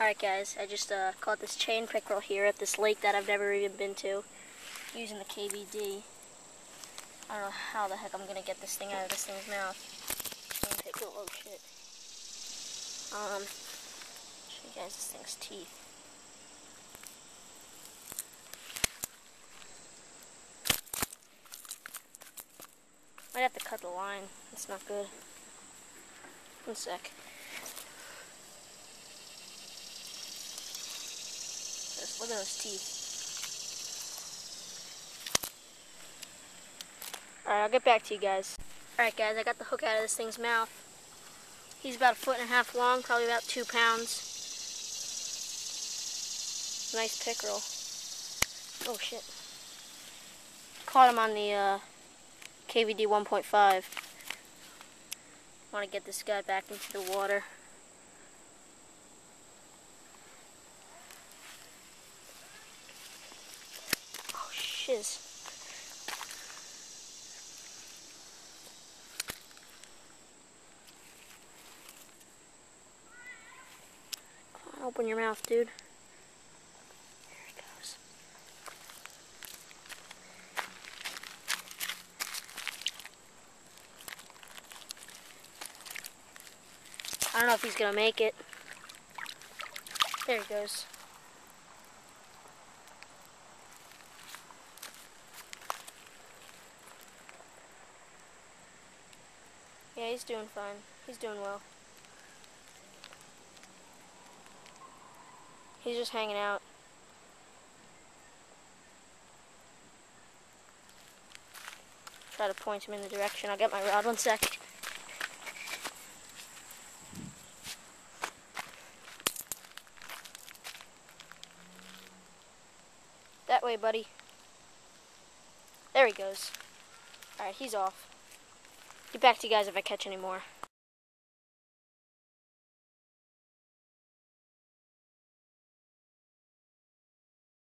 Alright guys, I just uh, caught this chain pickerel here at this lake that I've never even been to using the KVD. I don't know how the heck I'm going to get this thing out of this thing's mouth. Chain pickerel, oh shit. Um, show you guys this thing's teeth. Might have to cut the line, it's not good. One sec. Look at those teeth. Alright, I'll get back to you guys. Alright guys, I got the hook out of this thing's mouth. He's about a foot and a half long, probably about two pounds. Nice pickerel. Oh shit. Caught him on the uh, KVD 1.5. Want to get this guy back into the water. Come on, open your mouth, dude. There he goes. I don't know if he's gonna make it. There he goes. Yeah, he's doing fine. He's doing well. He's just hanging out. Try to point him in the direction. I'll get my rod one sec. That way, buddy. There he goes. Alright, he's off. Get back to you guys if I catch any more.